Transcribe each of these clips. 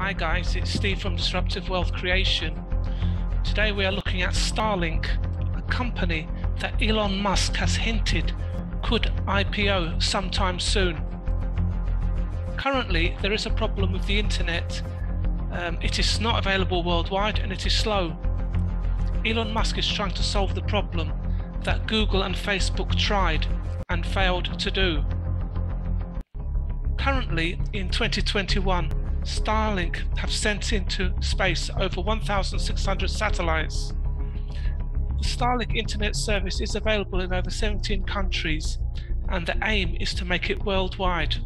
Hi guys, it's Steve from Disruptive Wealth Creation. Today we are looking at Starlink, a company that Elon Musk has hinted could IPO sometime soon. Currently, there is a problem with the internet. Um, it is not available worldwide and it is slow. Elon Musk is trying to solve the problem that Google and Facebook tried and failed to do. Currently, in 2021, Starlink have sent into space over 1,600 satellites. The Starlink internet service is available in over 17 countries, and the aim is to make it worldwide.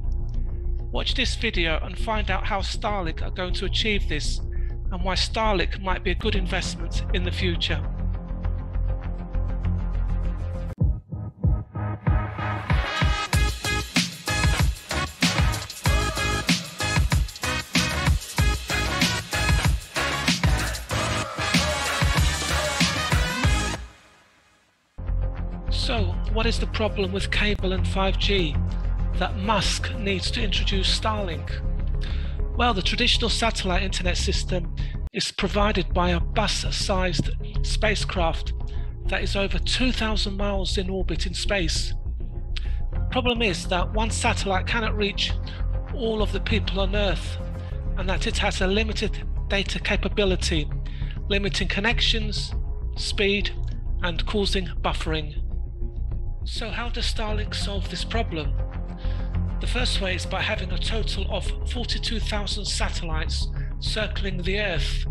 Watch this video and find out how Starlink are going to achieve this and why Starlink might be a good investment in the future. What is the problem with cable and 5G that Musk needs to introduce Starlink? Well, the traditional satellite internet system is provided by a bus sized spacecraft that is over 2,000 miles in orbit in space. The problem is that one satellite cannot reach all of the people on Earth and that it has a limited data capability, limiting connections, speed, and causing buffering. So how does Starlink solve this problem? The first way is by having a total of 42,000 satellites circling the Earth.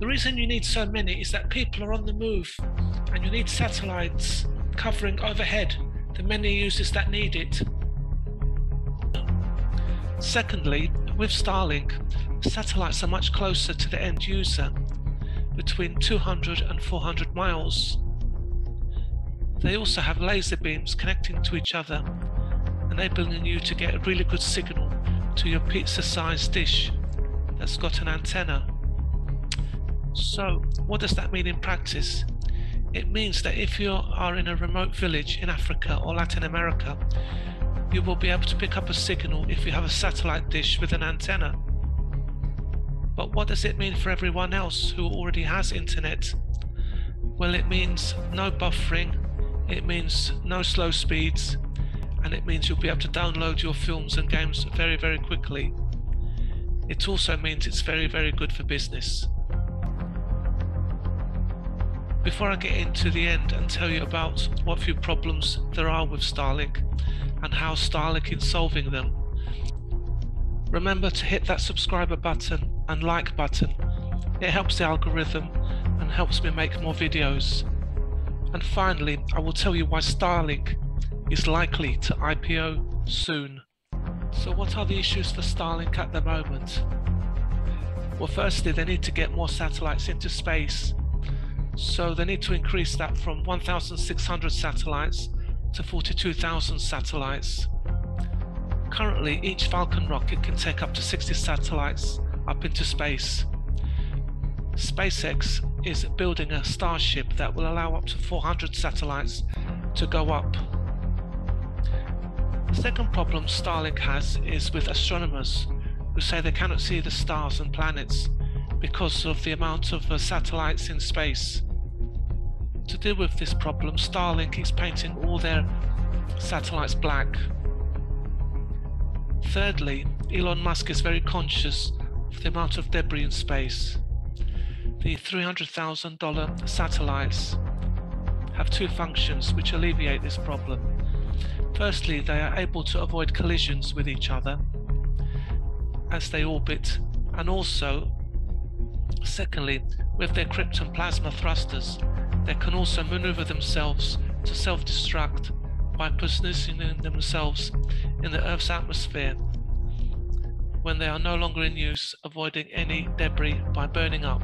The reason you need so many is that people are on the move and you need satellites covering overhead the many users that need it. Secondly, with Starlink, satellites are much closer to the end user, between 200 and 400 miles. They also have laser beams connecting to each other, enabling you to get a really good signal to your pizza-sized dish that's got an antenna. So, what does that mean in practice? It means that if you are in a remote village in Africa or Latin America, you will be able to pick up a signal if you have a satellite dish with an antenna. But what does it mean for everyone else who already has internet? Well, it means no buffering, it means no slow speeds, and it means you'll be able to download your films and games very, very quickly. It also means it's very, very good for business. Before I get into the end and tell you about what few problems there are with Starlink and how Starlink is solving them, remember to hit that subscriber button and like button. It helps the algorithm and helps me make more videos. And finally, I will tell you why Starlink is likely to IPO soon. So what are the issues for Starlink at the moment? Well, firstly, they need to get more satellites into space. So they need to increase that from 1,600 satellites to 42,000 satellites. Currently, each Falcon rocket can take up to 60 satellites up into space. SpaceX is building a Starship that will allow up to 400 satellites to go up. The second problem Starlink has is with astronomers who say they cannot see the stars and planets because of the amount of uh, satellites in space. To deal with this problem, Starlink is painting all their satellites black. Thirdly, Elon Musk is very conscious of the amount of debris in space. The $300,000 satellites have two functions which alleviate this problem. Firstly, they are able to avoid collisions with each other as they orbit, and also, secondly, with their krypton plasma thrusters, they can also maneuver themselves to self-destruct by positioning themselves in the Earth's atmosphere when they are no longer in use, avoiding any debris by burning up.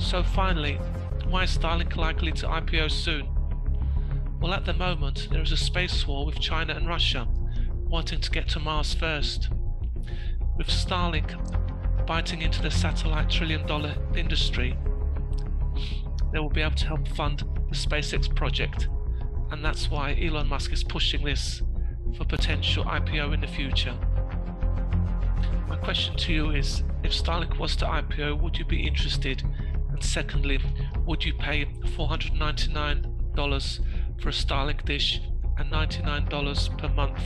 So finally, why is Starlink likely to IPO soon? Well, at the moment, there is a space war with China and Russia wanting to get to Mars first. With Starlink biting into the satellite trillion dollar industry, they will be able to help fund the SpaceX project, and that's why Elon Musk is pushing this for potential IPO in the future My question to you is if Starlink was to IPO, would you be interested? And secondly, would you pay $499 for a Starlink dish and $99 per month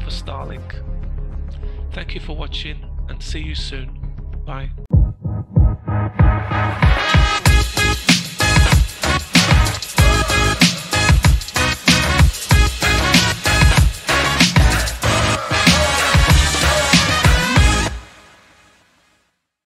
for Starlink? Thank you for watching and see you soon. Bye.